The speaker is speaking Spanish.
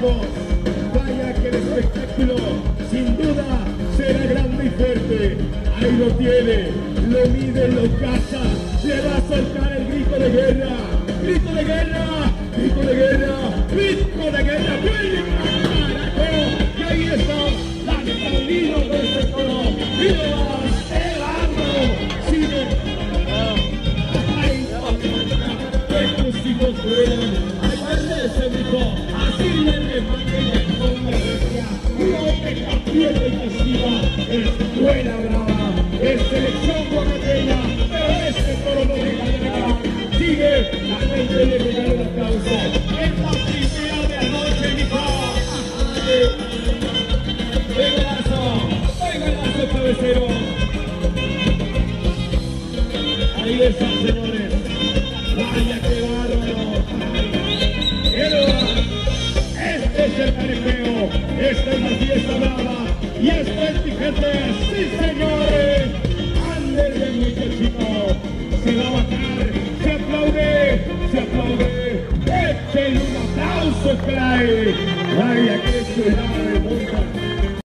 Vaya que el espectáculo sin duda será grande y fuerte. Ahí lo tiene, lo mide, lo caza, le va a soltar el grito de guerra. Grito de guerra, grito de guerra, grito de guerra. Y ahí está, la del sector. ¡Viva! Fueron, hay que se dijo, Ahí están, señores. Vaya, esta es la fiesta brava y esto es mi gente, sí señores, ándele muchachito, se va a bajar, se aplaude, se aplaude, échenle un aplauso, cae, vaya que